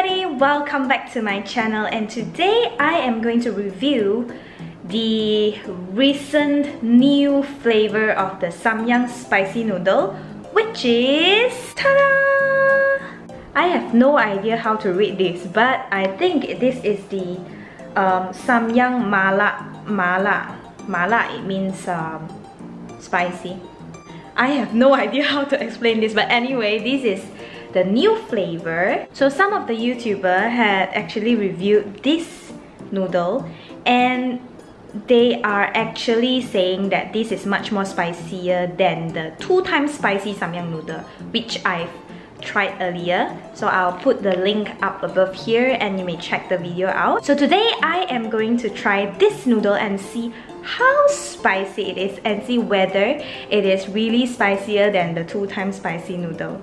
welcome back to my channel and today I am going to review the recent new flavor of the Samyang spicy noodle which is ta-da! I have no idea how to read this but I think this is the um, Samyang Mala Mala Mala it means um, spicy I have no idea how to explain this but anyway this is the new flavor. So some of the YouTuber had actually reviewed this noodle and they are actually saying that this is much more spicier than the two times spicy samyang noodle which I've tried earlier. So I'll put the link up above here and you may check the video out. So today I am going to try this noodle and see how spicy it is and see whether it is really spicier than the two times spicy noodle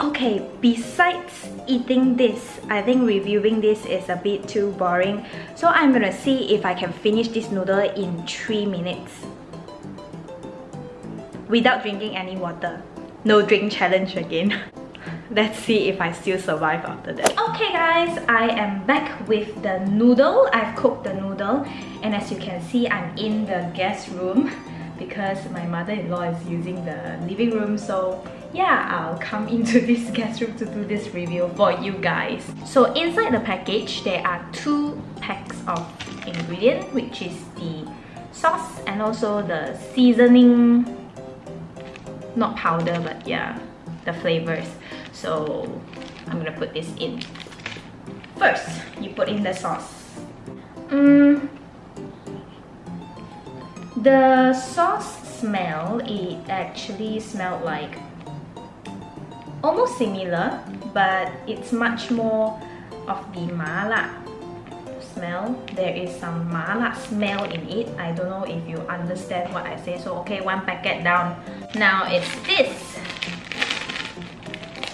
Okay, besides eating this, I think reviewing this is a bit too boring. So I'm gonna see if I can finish this noodle in 3 minutes. Without drinking any water. No drink challenge again. Let's see if I still survive after that. Okay guys, I am back with the noodle. I've cooked the noodle and as you can see, I'm in the guest room because my mother-in-law is using the living room so yeah, I'll come into this guest room to do this review for you guys. So inside the package, there are two packs of ingredient, which is the sauce and also the seasoning, not powder, but yeah, the flavors. So I'm gonna put this in. First, you put in the sauce. Mm, the sauce smell, it actually smelled like almost similar but it's much more of the mala smell. There is some mala smell in it. I don't know if you understand what I say. So okay one packet down. Now it's this.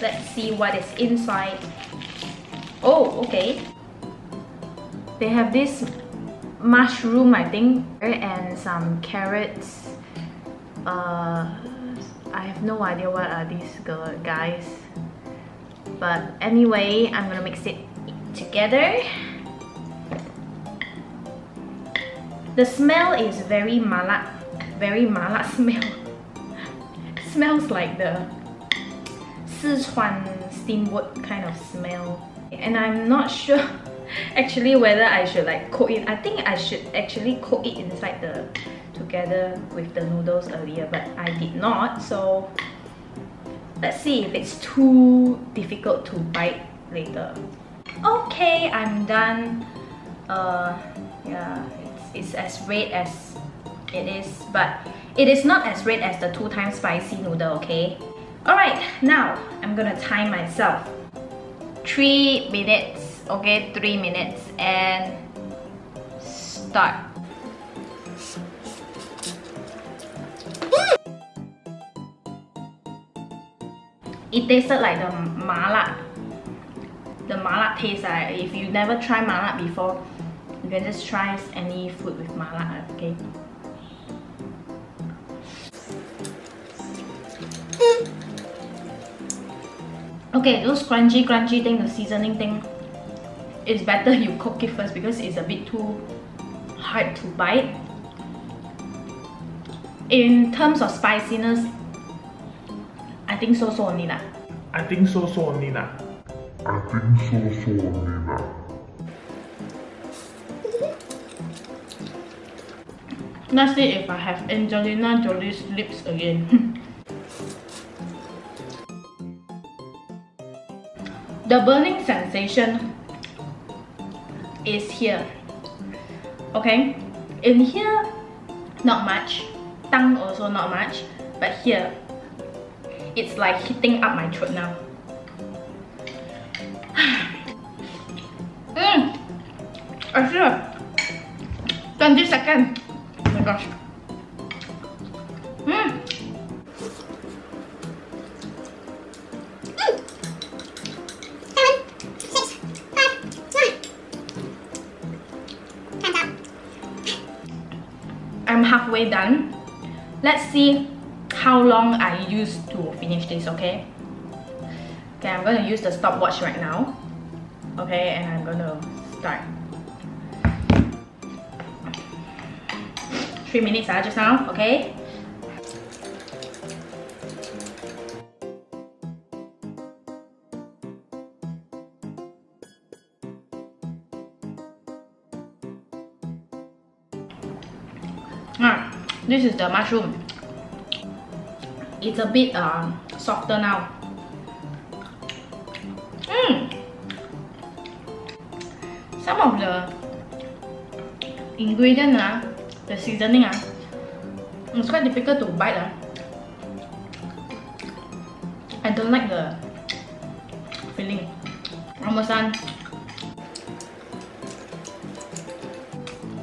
Let's see what is inside. Oh okay. They have this mushroom I think and some carrots uh, I have no idea what are these guys. But anyway I'm gonna mix it together. The smell is very mala very mala smell. Smells like the Sichuan steamboat kind of smell. And I'm not sure actually whether I should like cook it. I think I should actually cook it inside the together with the noodles earlier but I did not so let's see if it's too difficult to bite later. Okay I'm done. Uh, yeah it's, it's as red as it is but it is not as red as the two times spicy noodle okay? Alright now I'm gonna time myself. Three minutes okay? Three minutes and start it tasted like the mala the mala taste uh, if you never try mala before you can just try any food with mala okay? Okay those crunchy crunchy thing the seasoning thing it's better you cook it first because it's a bit too hard to bite. In terms of spiciness think so so only lah. I think so so only lah. I think so so only lah. Let's see if I have Angelina Jolie's lips again. the burning sensation is here. Okay? In here, not much. Tongue also not much. But here, it's like hitting up my throat now. mm. I feel 20 seconds. Oh my gosh. Mm. I'm halfway done. Let's see how long I used to finish this, okay? Okay, I'm gonna use the stopwatch right now. Okay, and I'm gonna start. Three minutes uh, just now, okay? Ah, this is the mushroom. It's a bit uh, softer now. Mm. Some of the ingredient, uh, the seasoning, uh, it's quite difficult to bite. Uh. I don't like the filling. Almost done.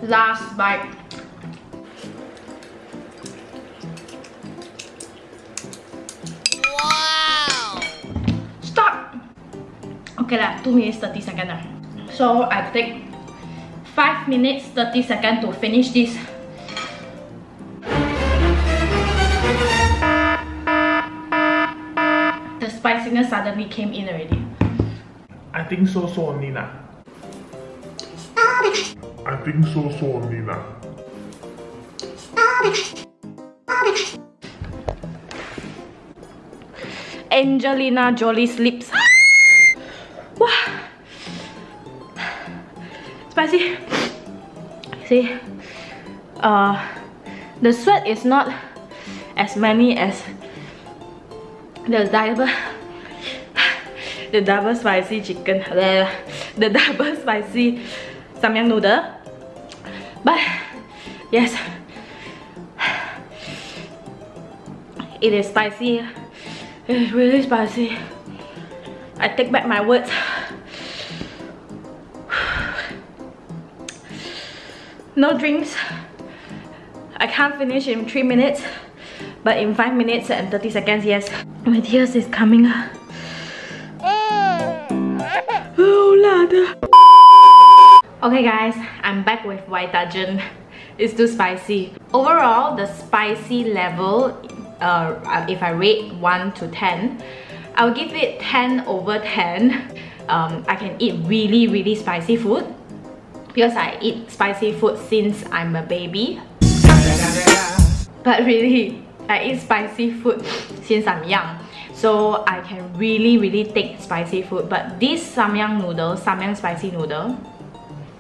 Last bite. Okay lah, 2 minutes 30 seconds lah. So I take 5 minutes 30 seconds to finish this. The spiciness suddenly came in already. I think so so lah. I think so so only lah. Angelina Jolie's lips. Spicy. See, uh, the sweat is not as many as the double, the double spicy chicken, the, double spicy samyang noodle. But yes, it is spicy. It is really spicy. I take back my words. No drinks. I can't finish in 3 minutes, but in 5 minutes and 30 seconds, yes. My tears is coming. Oh, Okay guys, I'm back with White Dudgeon. It's too spicy. Overall, the spicy level, uh, if I rate 1 to 10, I'll give it 10 over 10. Um, I can eat really, really spicy food because I eat spicy food since I'm a baby. But really, I eat spicy food since I'm young. So I can really, really take spicy food. But this samyang noodle, samyang spicy noodle,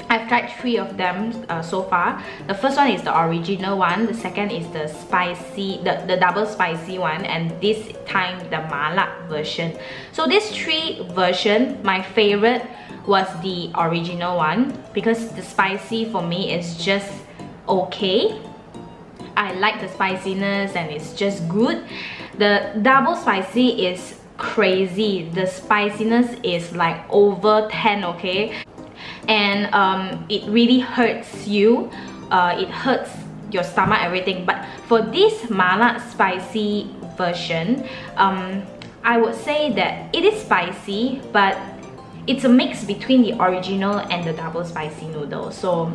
I've tried three of them uh, so far. The first one is the original one. The second is the spicy, the, the double spicy one. And this time the mala version. So these three version, my favorite was the original one. Because the spicy for me is just okay. I like the spiciness and it's just good. The double spicy is crazy. The spiciness is like over 10, okay? and um, it really hurts you uh, it hurts your stomach everything but for this mala spicy version um, I would say that it is spicy but it's a mix between the original and the double spicy noodle. So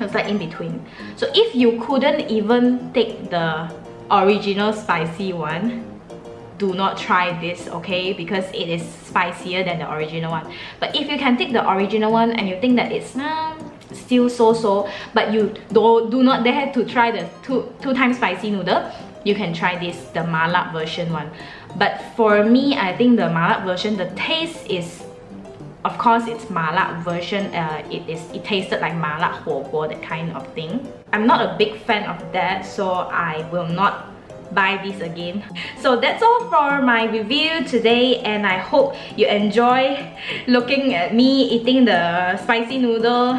it's like in between. So if you couldn't even take the original spicy one do not try this okay? Because it is spicier than the original one. But if you can take the original one and you think that it's still so-so but you do, do not dare to try the two, two times spicy noodle you can try this the mala version one. But for me I think the mala version the taste is of course it's mala version uh, it is it tasted like mala huo that kind of thing I'm not a big fan of that so I will not buy this again. So that's all for my review today and I hope you enjoy looking at me eating the spicy noodle.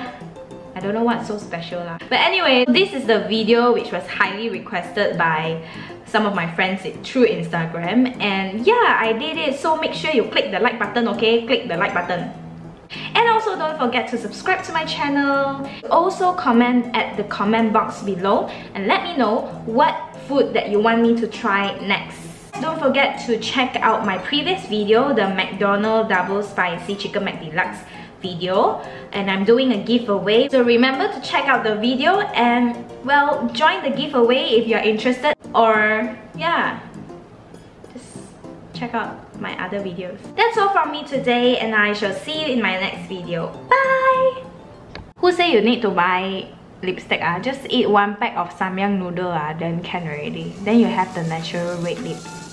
I don't know what's so special lah. But anyway, this is the video which was highly requested by some of my friends through Instagram and yeah, I did it. So make sure you click the like button, okay? Click the like button. And also don't forget to subscribe to my channel. Also comment at the comment box below and let me know what food that you want me to try next. Don't forget to check out my previous video, the McDonald's Double Spicy Chicken McDeluxe video and I'm doing a giveaway. So remember to check out the video and well, join the giveaway if you're interested or yeah, just check out my other videos. That's all from me today and I shall see you in my next video. Bye! Who say you need to buy lipstick? Ah? Just eat one pack of samyang noodle ah, then can already. Then you have the natural red lips.